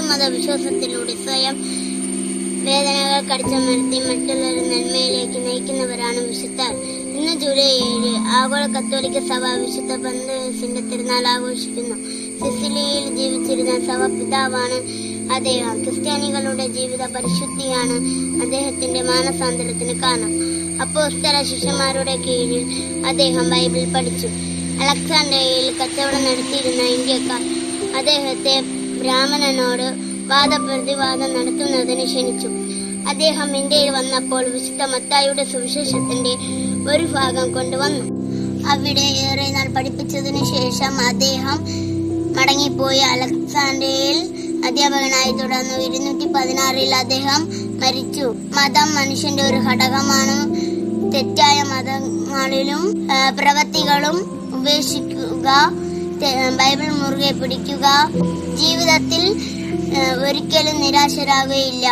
ഉന്നത വിശ്വാസത്തിലൂടെ സ്വയം വേദനകൾ കടിച്ചമർത്തി മറ്റുള്ളവരെ നന്മയിലേക്ക് നയിക്കുന്നവരാണ് വിശുദ്ധർ ഇന്ന് ജൂലൈ ഏഴ് ആഗോള കത്തോലിക്ക സഭ വിശുദ്ധ ബന്ധുസിന്റെ തിരുനാൾ ആഘോഷിക്കുന്നു. സിസിലിയിൽ ജീവിച്ചിരുന്ന സഭ പിതാവാണ് അദ്ദേഹം. ക്രിസ്ത്യാനികളുടെ ജീവിത പരിശുദ്ധിയാണ് അദ്ദേഹത്തിന്റെ മാനസാന്തരത്തിന് കാരണം. അപ്പോസ്തല ശിഷ്യന്മാരുടെ കീഴിൽ അദ്ദേഹം ബൈബിൾ പഠിച്ചു. അലക്സാണ്ട്രിയയിൽ കച്ചവടം നടത്തിയിരുന്ന ഇന്ത്യക്കാർ അദ്ദേഹത്തെ ബ്രാഹ്മണനോട് വാദപ്രതിവാദം നടത്തുന്നതിന് ക്ഷണിച്ചു. അദ്ദേഹം ഇന്ത്യയിൽ വന്നപ്പോൾ വിശുദ്ധ മത്തായിയുടെ സുവിശേഷത്തിന്റെ ഒരു ഭാഗം കൊണ്ടുവന്നു. അവിടെ ഏറെ നാൾ പഠിപ്പിച്ചതിനു ശേഷം അദ്ദേഹം മടങ്ങിപ്പോയി. അലക്സാണ്ട്രിയയിൽ അധ്യാപകനായി തുടർന്നു ഇരുന്നൂറ്റി പതിനാറിൽ അദ്ദേഹം മരിച്ചു. മതം മനുഷ്യന്റെ ഒരു ഘടകമാണ്. തെറ്റായ മതങ്ങളിലും പ്രവൃത്തികളും ഉപേക്ഷിക്കുക ബൈബിൾ മുറുകെ പിടിക്കുക. ജീവിതത്തിൽ ഒരിക്കലും നിരാശരാകുകയില്ല.